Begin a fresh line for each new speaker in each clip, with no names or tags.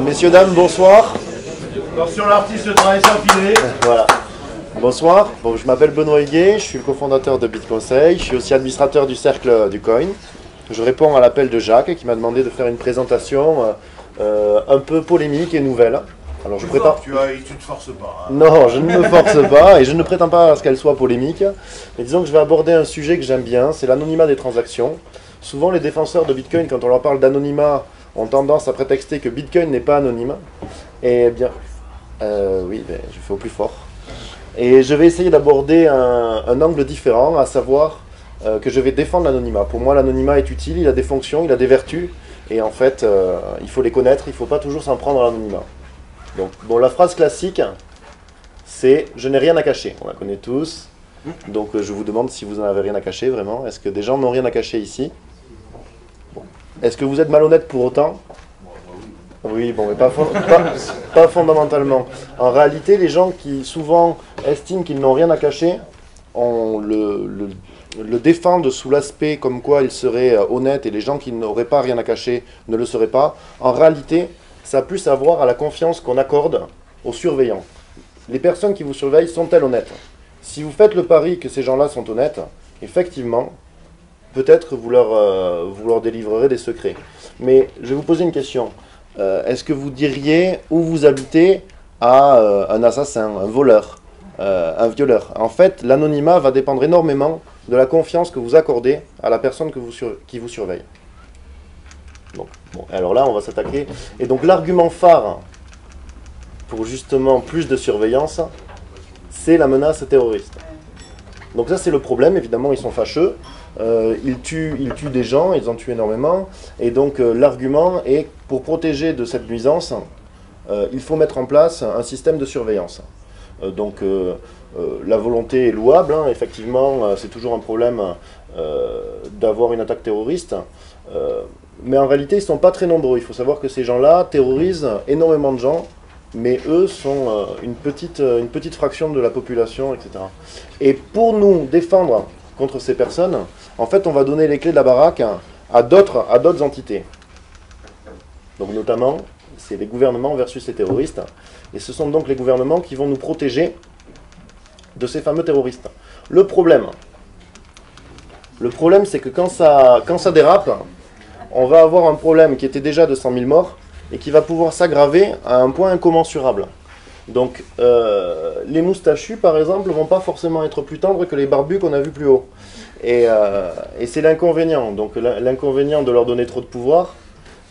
Messieurs, dames, bonsoir.
Attention, l'artiste travaille sans filet.
Voilà. Bonsoir, bon, je m'appelle Benoît Higuet, je suis le cofondateur de BitConseil, je suis aussi administrateur du cercle du coin. Je réponds à l'appel de Jacques qui m'a demandé de faire une présentation euh, euh, un peu polémique et nouvelle. Alors je prétends...
Tu, as, tu te forces pas. hein.
Non, je ne me force pas et je ne prétends pas à ce qu'elle soit polémique. Mais disons que je vais aborder un sujet que j'aime bien, c'est l'anonymat des transactions. Souvent, les défenseurs de Bitcoin, quand on leur parle d'anonymat, ont tendance à prétexter que Bitcoin n'est pas anonyme. Et bien, euh, oui, ben, je fais au plus fort. Et je vais essayer d'aborder un, angle différent, à savoir euh, que je vais défendre l'anonymat. Pour moi, l'anonymat est utile, il a des fonctions, il a des vertus, et en fait, euh, il faut les connaître, il ne faut pas toujours s'en prendre à l'anonymat. Donc, bon, la phrase classique, c'est « je n'ai rien à cacher ». On la connaît tous. Donc, je vous demande si vous n'en avez rien à cacher, vraiment. Est-ce que des gens n'ont rien à cacher ici? Est-ce que vous êtes malhonnête pour autant oui, bon, mais pas, fon- pas, pas fondamentalement. En réalité, les gens qui souvent estiment qu'ils n'ont rien à cacher, le, le défendent sous l'aspect comme quoi ils seraient euh, honnêtes et les gens qui n'auraient pas rien à cacher ne le seraient pas. En réalité, ça a plus à voir à la confiance qu'on accorde aux surveillants. Les personnes qui vous surveillent sont-elles honnêtes? Si vous faites le pari que ces gens-là sont honnêtes, effectivement, peut-être vous leur, vous délivrerez des secrets. Mais je vais vous poser une question. Euh, Est-ce que vous diriez où vous habitez à euh, un assassin, un voleur, euh, un violeur? En fait, l'anonymat va dépendre énormément de la confiance que vous accordez à la personne qui vous surveille. Donc, bon, alors là, on va s'attaquer. Et donc, l'argument phare pour justement plus de surveillance, c'est la menace terroriste. Donc ça, c'est le problème. Évidemment, ils sont fâcheux. Euh, ils, tuent, ils tuent des gens, ils en tuent énormément. Et donc, euh, l'argument est, pour protéger de cette nuisance, euh, il faut mettre en place un système de surveillance. Donc, la volonté est louable. hein. Effectivement, c'est toujours un problème d'avoir une attaque terroriste. Mais en réalité, ils ne sont pas très nombreux. Il faut savoir que ces gens-là terrorisent énormément de gens, mais eux sont une, petite, une petite fraction de la population, etc. Et pour nous défendre contre ces personnes, en fait, on va donner les clés de la baraque à d'autres entités. Donc notamment, c'est les gouvernements versus les terroristes. Et ce sont donc les gouvernements qui vont nous protéger de ces fameux terroristes. Le problème, le problème, c'est que quand ça, quand ça dérape, on va avoir un problème qui était déjà de 100 000 morts et qui va pouvoir s'aggraver à un point incommensurable. Donc, euh, les moustachus, par exemple, vont pas forcément être plus tendres que les barbus qu'on a vus plus haut. Et, euh, et c'est l'inconvénient. Donc, l'in- l'inconvénient de leur donner trop de pouvoir,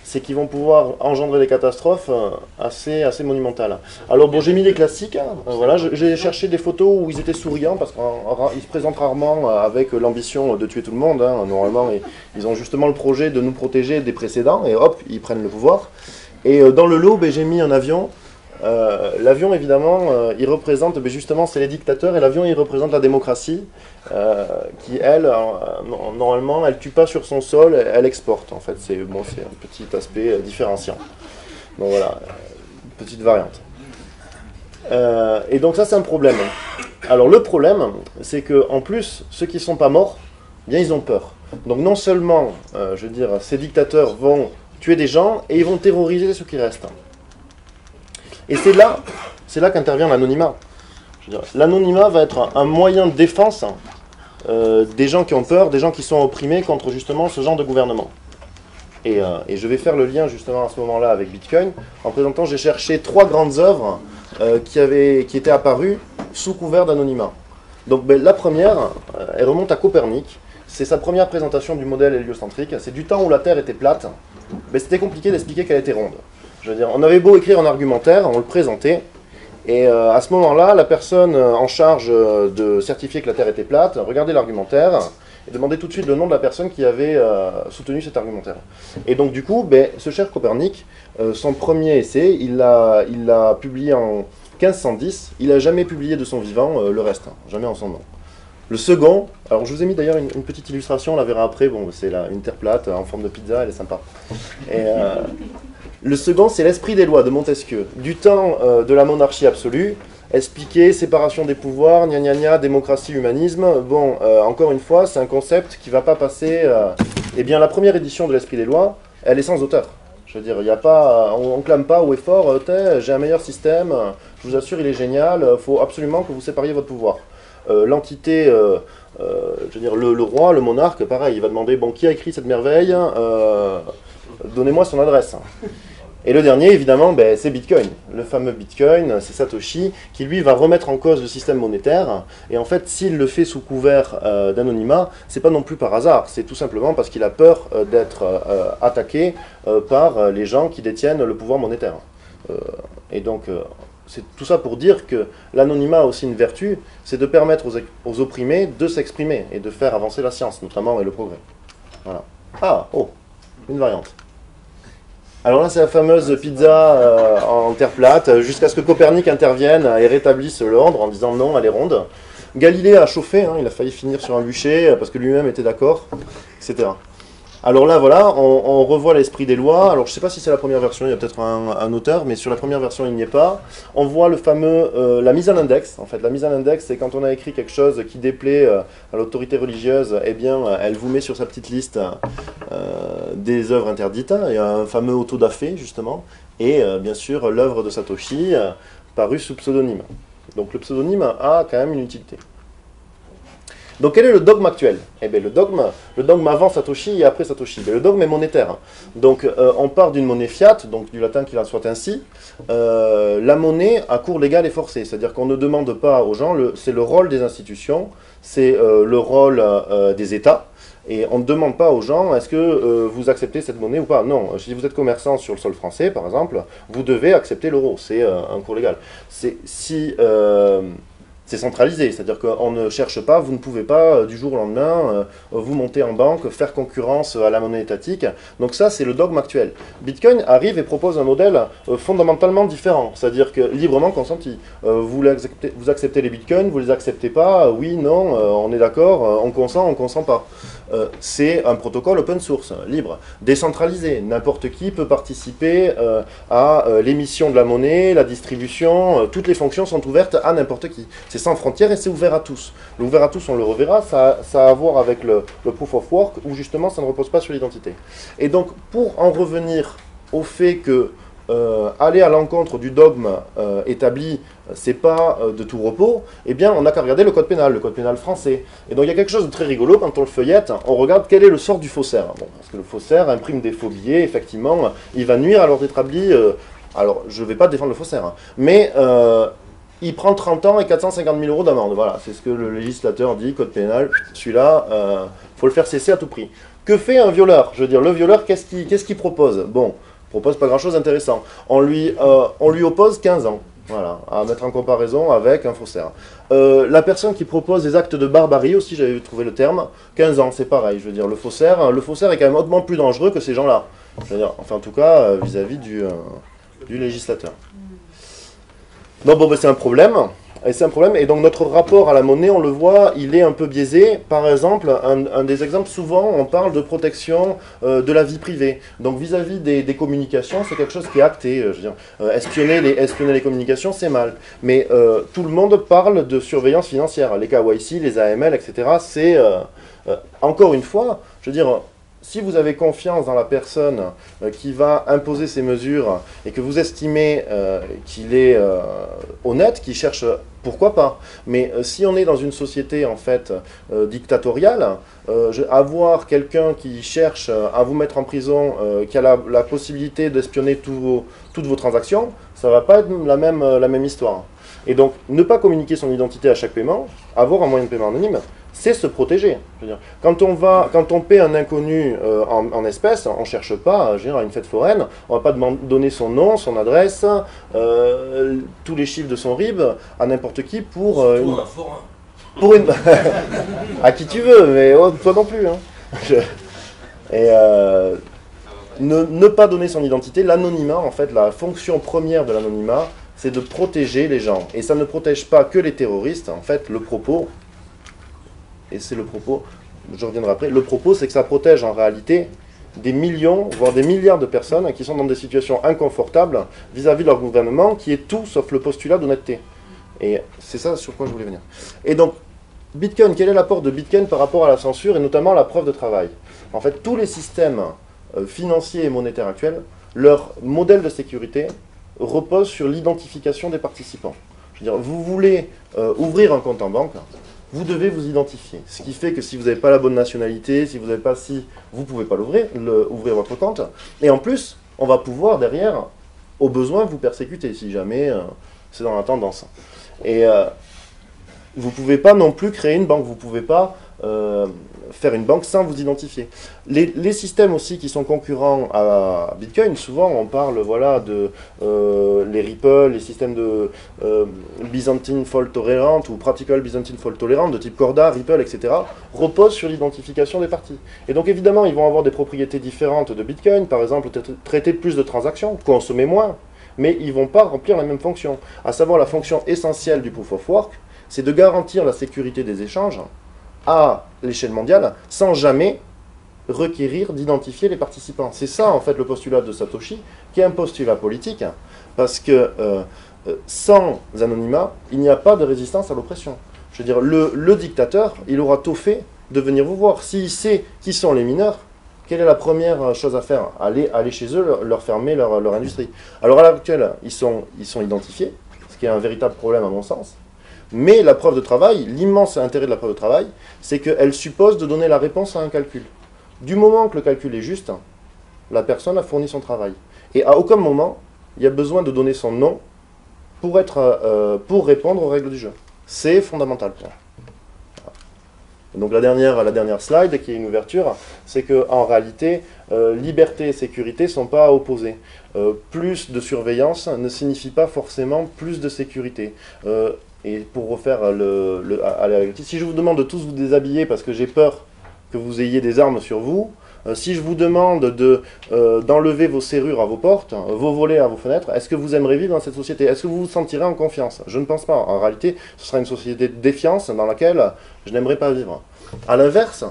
c'est qu'ils vont pouvoir engendrer des catastrophes euh, assez, assez monumentales. Alors, bon, j'ai mis les classiques. hein. Euh, voilà, j'ai cherché des photos où ils étaient souriants parce qu'ils se présentent rarement avec l'ambition de tuer tout le monde. hein. Normalement, ils, ont justement le projet de nous protéger des précédents et hop, ils prennent le pouvoir. Et dans le lot, j'ai mis un avion. Euh, l'avion, évidemment, euh, il représente, ben, justement, c'est les dictateurs, et l'avion, il représente la démocratie, euh, qui, elle, no- normalement, elle tue pas sur son sol, elle exporte, en fait. C'est bon, un petit aspect différenciant. Donc voilà, petite variante. Et donc ça, c'est un problème. Alors le problème, c'est que en plus, ceux qui sont pas morts, bien, ils ont peur. Donc non seulement, je veux dire, ces dictateurs vont tuer des gens, et ils vont terroriser ceux qui restent. Et c'est là, là qu'intervient l'anonymat. L'anonymat va être un, moyen de défense euh, des gens qui ont peur, des gens qui sont opprimés contre justement ce genre de gouvernement. Et, euh, et je vais faire le lien justement à ce moment-là avec Bitcoin. En présentant, j'ai cherché trois grandes œuvres euh, qui, avaient, qui étaient apparues sous couvert d'anonymat. Donc ben, la première, elle remonte à Copernic. C'est sa première présentation du modèle héliocentrique. C'est du temps où la Terre était plate. Ben, C'était compliqué d'expliquer qu'elle était ronde. On avait beau écrire un argumentaire, on le présentait, et euh, à ce moment-là, la personne euh, en charge euh, de certifier que la Terre était plate regardait l'argumentaire et demandait tout de suite le nom de la personne qui avait soutenu cet argumentaire. Et donc du coup, ben, ce cher Copernic, son premier essai, il l'a publié en 1510, il n'a jamais publié de son vivant le reste, hein, jamais en son nom. Le second, alors je vous ai mis d'ailleurs une, petite illustration, on la verra après, c'est une terre plate en forme de pizza, elle est sympa. Le second, c'est l'esprit des lois de Montesquieu. Du temps euh, de la monarchie absolue, expliquer séparation des pouvoirs, gna gna gna, démocratie, humanisme. Bon, euh, encore une fois, c'est un concept qui va pas passer. euh, Eh bien, la première édition de l'esprit des lois, elle est sans auteur. Je veux dire, il a pas, on, ne clame pas au effort, j'ai un meilleur système, je vous assure, il est génial, il faut absolument que vous sépariez votre pouvoir. L'entité, je veux dire, le, roi, le monarque, pareil, il va demander, bon, qui a écrit cette merveille Donnez-moi son adresse. Et le dernier, évidemment, ben, c'est Bitcoin. Le fameux Bitcoin, c'est Satoshi, qui lui va remettre en cause le système monétaire. Et en fait, s'il le fait sous couvert euh, d'anonymat, c'est pas non plus par hasard. C'est tout simplement parce qu'il a peur euh, d'être euh, attaqué par les gens qui détiennent le pouvoir monétaire. et donc, c'est tout ça pour dire que l'anonymat a aussi une vertu, c'est de permettre aux, aux opprimés de s'exprimer et de faire avancer la science, notamment, et le progrès. Voilà. Ah, oh, une variante. Alors là, c'est la fameuse pizza euh, en terre plate, jusqu'à ce que Copernic intervienne et rétablisse l'ordre en disant non, elle est ronde. Galilée a chauffé, hein, il a failli finir sur un bûcher parce que lui-même était d'accord, etc. Alors là, voilà, on, revoit l'esprit des lois. Alors je ne sais pas si c'est la première version, il y a peut-être un, auteur, mais sur la première version, il n'y est pas. On voit le fameux, euh, la mise à l'index. En fait, la mise à l'index, c'est quand on a écrit quelque chose qui déplaît euh, à l'autorité religieuse, eh bien, elle vous met sur sa petite liste euh, des œuvres interdites. Il y a un fameux autodafé, justement, et bien sûr l'œuvre de Satoshi, parue sous pseudonyme. Donc le pseudonyme a quand même une utilité. Donc quel est le dogme actuel? Eh bien le dogme, le dogme avant Satoshi et après Satoshi. le dogme est monétaire. Donc euh, on part d'une monnaie fiat, donc du latin qu'il en soit ainsi. Euh, la monnaie à cours légal et forcé, c'est-à-dire qu'on ne demande pas aux gens, c'est le rôle des institutions, c'est euh, le rôle des États. Et on ne demande pas aux gens, est-ce que vous acceptez cette monnaie ou pas? Non, si vous êtes commerçant sur le sol français, par exemple, vous devez accepter l'euro, c'est un cours légal. Si c'est centralisé, c'est-à-dire qu'on ne cherche pas, vous ne pouvez pas euh, du jour au lendemain euh, vous monter en banque, faire concurrence à la monnaie étatique. Donc ça, c'est le dogme actuel. Bitcoin arrive et propose un modèle euh, fondamentalement différent, c'est-à-dire que librement consenti. vous, acceptez, vous acceptez les bitcoins, vous les acceptez pas, oui, non, on est d'accord, on consent, on consent pas. Euh, c'est un protocole open source, libre, décentralisé. N'importe qui peut participer euh, à euh, l'émission de la monnaie, la distribution, toutes les fonctions sont ouvertes à n'importe qui. C'est sans frontières et c'est ouvert à tous. L'ouvert à tous, on le reverra, ça, ça, a à voir avec le, le proof of work, où justement ça ne repose pas sur l'identité. Et donc, pour en revenir au fait que euh, aller à l'encontre du dogme euh, établi, c'est pas euh, de tout repos, eh bien, on n'a qu'à regarder le code pénal, le code pénal français. Et donc, il y a quelque chose de très rigolo quand on le feuillette, on regarde quel est le sort du faussaire. Bon, parce que le faussaire imprime des faux billets, effectivement, il va nuire à l'ordre établi. alors, je ne vais pas défendre le faussaire, hein, mais il prend 30 ans et 450 000 euros d'amende. Voilà, c'est ce que le législateur dit, code pénal, celui-là, il faut le faire cesser à tout prix. Que fait un violeur? Je veux dire, le violeur, qu'est-ce qu'il propose? Bon, propose pas grand-chose d'intéressant. On, lui, euh, on lui oppose 15 ans. Voilà, à mettre en comparaison avec un faussaire. Euh, la personne qui propose des actes de barbarie aussi, j'avais trouvé le terme, 15 ans, c'est pareil. Je veux dire, le faussaire, le faussaire est quand même hautement plus dangereux que ces gens-là. enfin, en tout cas, euh, vis-à-vis du, du législateur. Donc, bon, ben, c'est un problème. Et c'est un problème. Et donc notre rapport à la monnaie, on le voit, il est un peu biaisé. Par exemple, un, des exemples, souvent, on parle de protection euh, de la vie privée. Donc vis-à-vis des, communications, c'est quelque chose qui est acté. Euh, je veux dire, euh, espionner, les, espionner les communications, c'est mal. Mais tout le monde parle de surveillance financière. Les KYC, les AML, etc. C'est, encore une fois, je veux dire, si vous avez confiance dans la personne euh, qui va imposer ces mesures et que vous estimez euh, qu'il est euh, honnête, qu'il cherche, pourquoi pas? Mais si on est dans une société en fait dictatoriale, avoir quelqu'un qui cherche à vous mettre en prison, qui a la, possibilité d'espionner toutes vos transactions, ça va pas être la même histoire. Et donc, ne pas communiquer son identité à chaque paiement, avoir un moyen de paiement anonyme, c'est se protéger. quand, on va, quand on paie un inconnu euh, en, espèces, on ne cherche pas je à une fête foraine, on ne va pas donner son nom, son adresse, euh, tous les chiffres de son RIB à n'importe qui pour...
Euh, une,
pour une... à qui tu veux, mais oh, toi non plus. Hein. Et ne, ne pas donner son identité, l'anonymat, en fait, la fonction première de l'anonymat, c'est de protéger les gens. Et ça ne protège pas que les terroristes, en fait, le propos, et c'est le propos, je reviendrai après, le propos c'est que ça protège en réalité des millions, voire des milliards de personnes qui sont dans des situations inconfortables vis-à-vis de leur gouvernement, qui est tout sauf le postulat d'honnêteté. Et c'est ça sur quoi je voulais venir. Et donc, Bitcoin, quel est l'apport de Bitcoin par rapport à la censure et notamment à la preuve de travail? En fait, tous les systèmes euh, financiers et monétaires actuels leur modèle de sécurité repose sur l'identification des participants. Je veux dire, vous voulez euh, ouvrir un compte en banque, vous devez vous identifier. Ce qui fait que si vous n'avez pas la bonne nationalité, si vous n'avez pas si, vous ne pouvez pas l'ouvrir, ouvrir votre compte. Et en plus, on va pouvoir derrière, au besoin, vous persécuter si jamais euh, c'est dans la tendance. Et euh, vous ne pouvez pas non plus créer une banque, vous ne pouvez pas euh, faire une banque sans vous identifier. Les, systèmes aussi qui sont concurrents à Bitcoin, souvent on parle voilà, de euh, les Ripple, les systèmes de euh, Byzantine Fault Tolerant ou Practical Byzantine Fault Tolerant de type Corda, Ripple, etc., reposent sur l'identification des parties. Et donc évidemment, ils vont avoir des propriétés différentes de Bitcoin, par exemple traiter plus de transactions, consommer moins, mais ils ne vont pas remplir la même fonction. À savoir la fonction essentielle du Proof of Work, c'est de garantir la sécurité des échanges à l'échelle mondiale sans jamais requérir d'identifier les participants. C'est ça en fait le postulat de Satoshi, qui est un postulat politique, parce que euh, euh, sans anonymat, il n'y a pas de résistance à l'oppression. Je veux dire, le, dictateur, il aura tout fait de venir vous voir. S'il sait qui sont les mineurs, quelle est la première chose à faire? Aller, aller chez eux, leur, fermer leur, leur, industrie. Alors à l'heure actuelle, ils sont, ils sont identifiés, ce qui est un véritable problème à mon sens. Mais la preuve de travail, l'immense intérêt de la preuve de travail, c'est qu'elle suppose de donner la réponse à un calcul. Du moment que le calcul est juste, la personne a fourni son travail. Et à aucun moment, il y a besoin de donner son nom pour, être, euh, pour répondre aux règles du jeu. C'est fondamental. Donc la dernière, la dernière slide, qui est une ouverture, c'est qu'en réalité, euh, liberté et sécurité ne sont pas opposés. Euh, plus de surveillance ne signifie pas forcément plus de sécurité. Et pour refaire le, le à, si je vous demande de tous vous déshabiller parce que j'ai peur que vous ayez des armes sur vous, euh, si je vous demande de, euh, d'enlever vos serrures à vos portes, vos volets à vos fenêtres, est-ce que vous aimeriez vivre dans cette société? Est-ce que vous vous sentirez en confiance? Je ne pense pas. En réalité, ce sera une société de défiance dans laquelle je n'aimerais pas vivre. A l'inverse,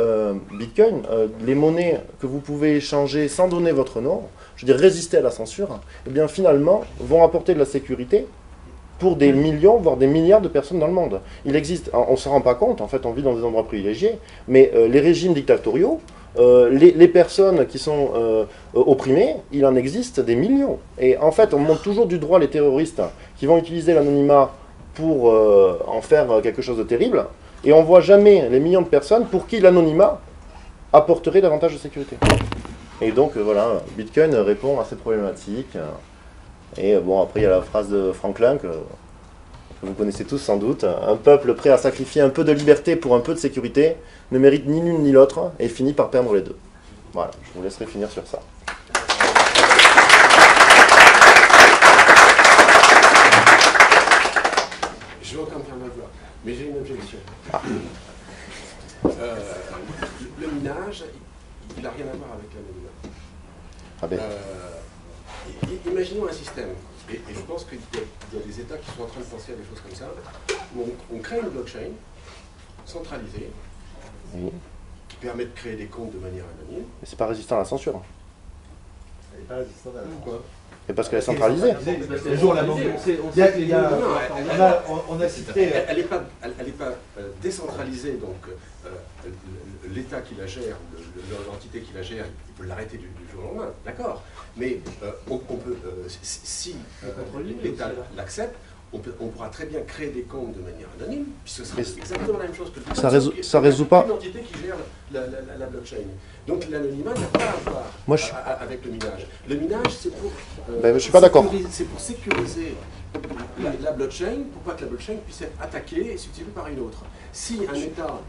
euh, Bitcoin, les monnaies que vous pouvez échanger sans donner votre nom, je veux dire résister à la censure, eh bien finalement vont apporter de la sécurité pour des millions, voire des milliards de personnes dans le monde. Il existe, on ne se rend pas compte, en fait on vit dans des endroits privilégiés, mais euh, les régimes dictatoriaux, euh, les, personnes qui sont euh, opprimées, il en existe des millions. Et en fait on montre toujours du droit les terroristes qui vont utiliser l'anonymat pour en faire quelque chose de terrible, et on ne voit jamais les millions de personnes pour qui l'anonymat apporterait davantage de sécurité. Et donc voilà, Bitcoin répond à ces problématiques. Et euh, bon, après, il y a la phrase de Franklin que, vous connaissez tous sans doute. Un peuple prêt à sacrifier un peu de liberté pour un peu de sécurité ne mérite ni l'une ni l'autre et finit par perdre les deux. Voilà, je vous laisserai finir sur ça.
Je vais encore faire ma voix, mais j'ai une objection. Ah. Euh, le minage, il n'a rien à voir avec l'anonymat. Ah ben. Euh, imaginons un système, et, je pense qu'il y, a des États qui sont en train de penser à des choses comme ça, où on, crée une blockchain centralisée, qui permet de créer des comptes de manière anonyme.
Mais c'est pas résistant à la censure.
La
et parce qu'elle est centralisée.
On a cité. Elle n'est pas, euh, décentralisée, donc euh, l'État qui la gère, l'entité qui la gère, il peut l'arrêter du, jour au lendemain, d'accord Mais euh, on, peut, si l'État l'accepte, on, pourra très bien créer des comptes de manière anonyme, puisque ce sera exactement la même chose que le
Ça résout, ça résout pas.
une entité qui gère la, blockchain. Donc l'anonymat n'a pas à voir Moi, je... avec le minage. Le minage, c'est pour.
Euh, ben, je suis pas d'accord.
C'est pour sécuriser la, blockchain, pour pas que la blockchain puisse être attaquée et substituée par une autre. Si un État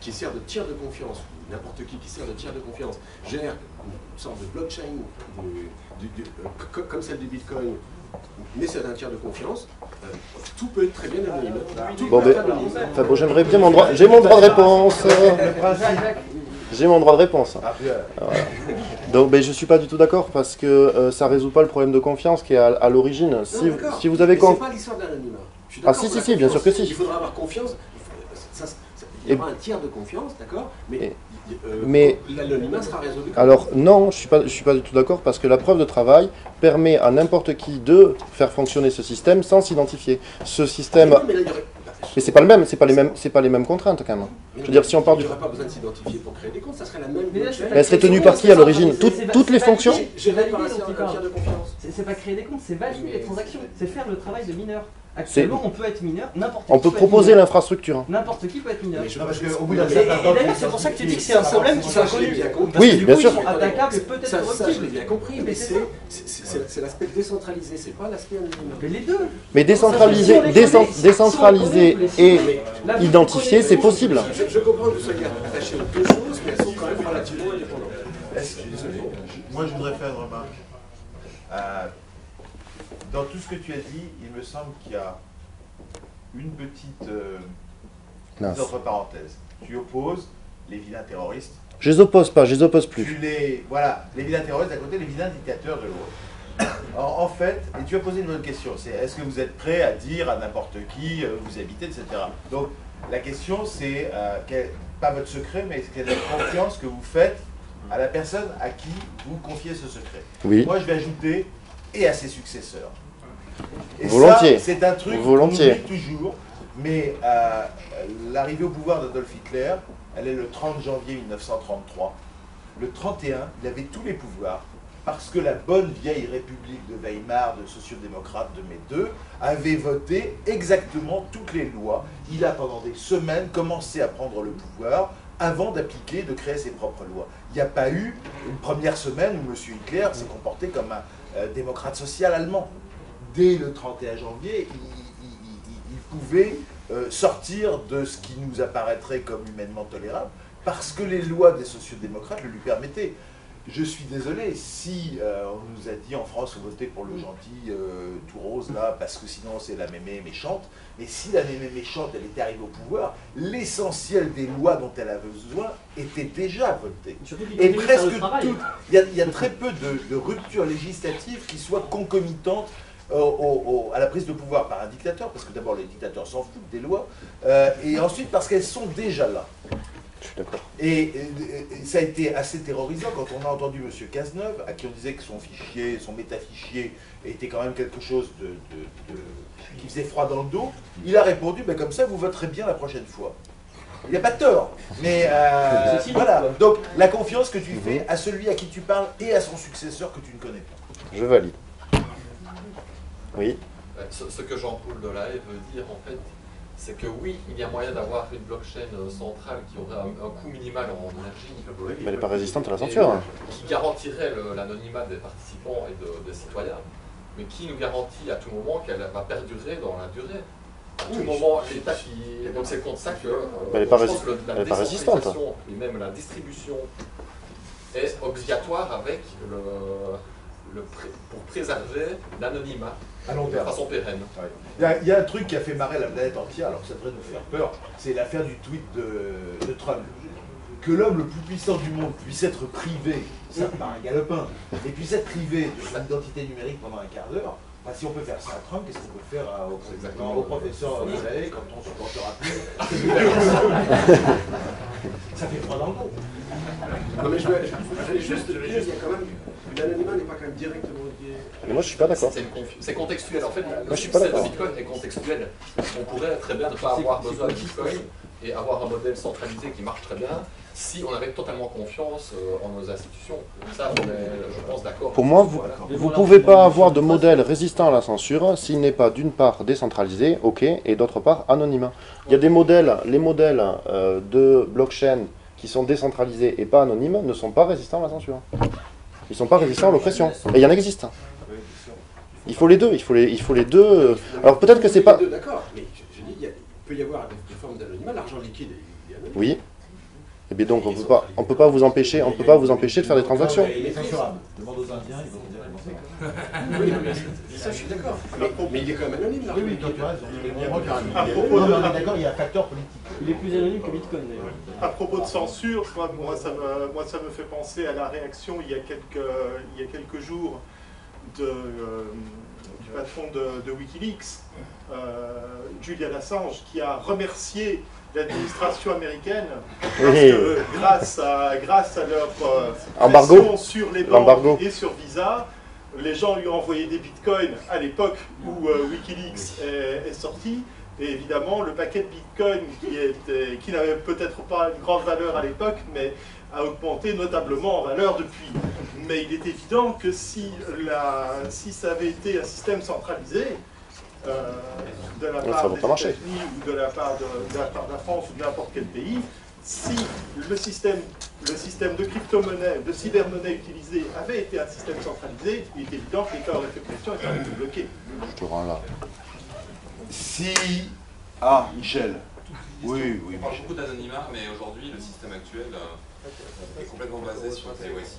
qui sert de tiers de confiance, n'importe qui qui sert de tiers de confiance, gère une sorte de blockchain euh, comme celle du Bitcoin mais c'est un tiers de confiance, euh, tout peut être très bien anonyme.
Bon, bon, j'aimerais bien mon droit. J'ai mon droit de réponse. J'ai mon droit de réponse. Donc, mais je suis pas du tout d'accord parce que euh, ça résout pas le problème de confiance qui est à, l'origine. Si, si, vous avez
confiance. pas l'histoire de l'anonymat.
Ah si si si, bien sûr que si.
Il faudra avoir confiance. il y aura un tiers de confiance, d'accord, mais
mais
l'anonymat sera résolu.
Alors non, je suis pas, je suis pas du tout d'accord parce que la preuve de travail permet à n'importe qui de faire fonctionner ce système sans s'identifier. Ce système.
Non,
Mais c'est pas le même, c'est pas les mêmes, c'est pas les mêmes contraintes quand même. Je veux dire, si on part du.
Il n'y aurait pas besoin de s'identifier pour créer des comptes, ça serait la même.
Mais là.
Mais elle serait tenue par qui à l'origine Toutes, les fonctions
c'est- pas créer des comptes, c'est valider
Mais-
les transactions, c'est faire le travail de mineur. Actuellement, on peut être mineur, n'importe qui.
On peut proposer l'infrastructure. hein.
N'importe qui peut être mineur.
Non, parce bout
Et, d'ailleurs, c'est pour ça que tu dis que c'est un problème qui soit connu.
Oui, bien sûr.
Et peut-être
Ça, ça, je l'ai
corruptibles.
bien compris, mais c'est l'aspect décentralisé, c'est pas l'aspect anonyme.
Mais les deux.
Mais décentralisé, décentralisé et identifié, c'est possible.
Je, comprends que vous soyez attaché aux deux choses, mais elles sont quand même relativement indépendantes.
Moi je voudrais faire une remarque. Dans tout ce que tu as dit, il me semble qu'il y a une petite euh, entre parenthèses. Tu opposes les vilains terroristes.
Je les oppose pas, je les oppose plus.
Tu les voilà, les vilains terroristes d'un côté, les vilains dictateurs de l'autre. En, en fait, et tu as posé une bonne question, c'est est-ce que vous êtes prêt à dire à n'importe qui euh, vous habitez, etc. Donc la question c'est euh, quel- pas votre secret, mais quelle est la confiance que vous faites à la personne à qui vous confiez ce secret.
Oui.
Moi, je vais ajouter et à ses successeurs. Et
Volontiers.
c'est un truc
Volontiers.
toujours, mais euh, l'arrivée au pouvoir d'Adolf Hitler, elle est le 30 janvier 1933. Le 31, il avait tous les pouvoirs, parce que la bonne vieille République de Weimar, de sociodémocrates de mes deux, avait voté exactement toutes les lois. Il a pendant des semaines commencé à prendre le pouvoir avant d'appliquer, de créer ses propres lois. Il n'y a pas eu une première semaine où M. Hitler s'est comporté comme un euh, démocrate social allemand. Dès le 31 janvier, il, pouvait euh, sortir de ce qui nous apparaîtrait comme humainement tolérable parce que les lois des sociodémocrates le lui permettaient. Je suis désolé, si euh, on nous a dit en France, votez pour le gentil euh, tout rose là, parce que sinon c'est la mémé méchante, mais si la mémé méchante, elle était arrivée au pouvoir, l'essentiel des lois dont elle avait besoin était déjà votées. Et presque
travail.
tout. Il y, a, il y a très peu de, de ruptures législatives qui soient concomitantes au- au- au- à la prise de pouvoir par un dictateur, parce que d'abord les dictateurs s'en foutent des lois, euh, et ensuite parce qu'elles sont déjà là.
Je suis d'accord.
Et, et- et ça a été assez terrorisant quand on a entendu M. Cazeneuve, à qui on disait que son fichier, son métafichier était quand même quelque chose de, de- de- qui faisait froid dans le dos. Il a répondu, ben, comme ça vous voterez bien la prochaine fois. Il n'y a pas de tort. Mais euh, voilà. Donc la confiance que tu
Mhm.
fais à celui à qui tu parles et à son successeur que tu ne connais pas.
Je valide. Oui.
Euh, Ce, ce que Jean-Paul Delahaye veut dire, en fait, c'est que oui, il y a moyen d'avoir une blockchain euh, centrale qui aurait un, un coût minimal en énergie.
Mais elle n'est pas résistante à la
et,
censure. hein.
Qui garantirait l'anonymat des participants et de- des citoyens, mais qui nous garantit à tout moment qu'elle va perdurer dans la durée? À tout moment, l'État qui. Donc c'est contre ça que. euh,
Mais elle est pas
je pense
rési-
que la
elle est pas résistante.
Et même la distribution est obligatoire avec le. Le pré- pour préserver l'anonymat
À long
de
terme.
façon pérenne.
Ouais. Il y, a, il y a un truc qui a fait marrer la planète entière, alors ça devrait nous faire peur, c'est l'affaire du tweet de, de Trump. Que l'homme le plus puissant du monde puisse être privé, ça par un galopin, et puisse être privé de son identité numérique pendant un quart d'heure, bah, si on peut faire ça à Trump, qu'est-ce qu'on peut faire à- au, au professeur quand on ne supportera plus Ça fait froid dans le dos.
Non, mais je vais, je vais juste dire, il y a quand même. L'anonymat n'est pas quand même directement lié.
Mais moi, je suis pas d'accord.
C'est contextuel. En fait, le
je suis pas
succès de. Bitcoin est contextuel. On pourrait très bien ne pas avoir besoin de Bitcoin et avoir un modèle centralisé qui marche très bien si on avait totalement confiance euh, en nos institutions. Ça, on est, je pense, d'accord.
Pour moi, vous vous pouvez pas avoir de modèle résistant à la censure s'il n'est pas d'une part décentralisé, ok, et d'autre part anonyme. Il y a des modèles, les modèles euh, de blockchain qui sont décentralisés et pas anonymes ne sont pas résistants à la censure. Ils sont pas résistants à l'oppression. Et il y en existe. Il faut les deux, il faut les, il faut les deux. Alors peut-être que c'est pas.
D'accord, mais je, je dis, il, y a- il peut y avoir des, formes d'anonymat. L'argent liquide est, anonyme.
Oui. Et bien donc on peut pas, on peut pas vous empêcher, on peut pas vous empêcher de faire des transactions.
Il est censurable. Demande aux Indiens, ils vont dire.
Oui, mais ça, je suis d'accord. Mais, il est quand même anonyme,
Oui, oui, tu as raison. On est d'accord, il y a un facteur politique.
Il est plus anonyme que Bitcoin d'ailleurs.
À propos de censure, moi, moi, ça me, moi, ça me fait penser à la réaction il y a quelques, il y a quelques jours de, euh, du patron de, de Wikileaks, euh, Julian Assange, qui a remercié l'administration américaine parce que grâce à, grâce à leur euh,
Embargo.
sur les banques et sur Visa, les gens lui ont envoyé des bitcoins à l'époque où euh, Wikileaks est, est sorti Et évidemment, le paquet de Bitcoin, qui, était, qui n'avait peut-être pas une grande valeur à l'époque, mais a augmenté notablement en valeur depuis. Mais il est évident que si, la, si ça avait été un système centralisé, euh, de la part des États-Unis ou de la part de, la part de la France ou de n'importe quel pays, si le système, le système de crypto-monnaie, de cybermonnaie utilisé avait été un système centralisé, il est évident que l'État aurait fait pression et ça aurait été bloqué.
Je te rends là.
Si... Ah, Michel. Oui, oui,
On parle beaucoup d'anonymat, mais aujourd'hui, le système actuel euh, est complètement basé sur le KYC.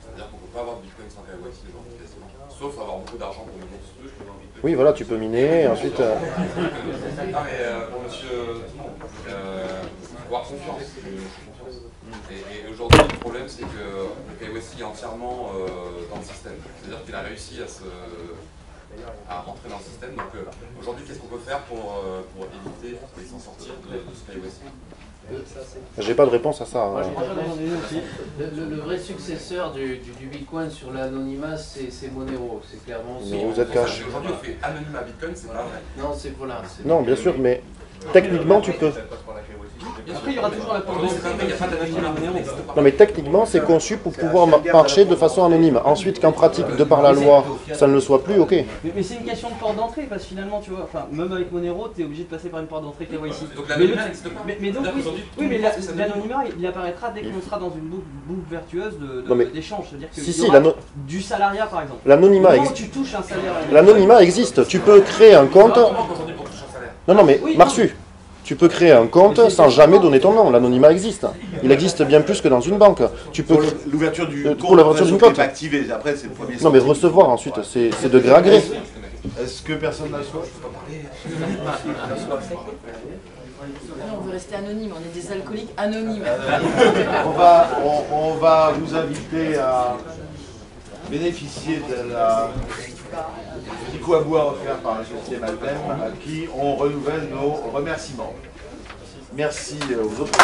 C'est-à-dire qu'on ne peut pas avoir de Bitcoin sans KYC aujourd'hui, quasiment. Sauf avoir beaucoup d'argent pour miner.
Oui, voilà, tu peux miner, et ensuite... Euh...
Non, mais euh, pour monsieur euh, avoir confiance. Et, et aujourd'hui, le problème, c'est que le KYC est entièrement euh, dans le système. C'est-à-dire qu'il a réussi à se à rentrer dans le système. Donc euh, aujourd'hui, qu'est-ce qu'on peut faire pour, euh, pour éviter et s'en sortir de, de ce KYC
j'ai pas de réponse à ça. Hein.
Le, le, vrai successeur du, du, du Bitcoin sur l'anonymat, c'est Monero. C'est clairement.
Vous êtes cash.
Aujourd'hui, on fait anonymat Bitcoin, c'est pas vrai.
Non, c'est voilà.
Non, bien sûr, mais techniquement, tu peux.
Après, il y aura toujours la porte
Non, mais techniquement, c'est conçu pour pouvoir marcher de façon anonyme. Ensuite, qu'en pratique, de par la loi, ça ne le soit plus, ok.
Mais, mais c'est une question de porte d'entrée, parce que finalement, tu vois, enfin, même avec Monero, tu es obligé de passer par une porte d'entrée KYC.
Donc l'anonymat n'existe pas.
Mais, mais donc, oui, oui mais l'anonymat, il apparaîtra dès qu'on sera dans une boucle, boucle vertueuse d'échange. De, de, C'est-à-dire que
si, si,
du salariat, par exemple.
L'anonymat
salaire.
L'anonymat existe. Tu peux créer un compte. Non, non, mais Marsu, tu peux créer un compte sans jamais donner ton nom. L'anonymat existe. Il existe bien plus que dans une banque. Tu peux
l'ouverture du
pour l'ouverture d'une compte.
activé. Après, c'est le premier.
Non, mais recevoir ensuite, c'est de gré à gré.
Est-ce que personne n'a le choix
on veut rester anonyme, on est des alcooliques anonymes.
on, va, on, on va vous inviter à bénéficier de la petit coup à boire offert par la société Maltem, à qui on renouvelle nos remerciements. Merci aux autres.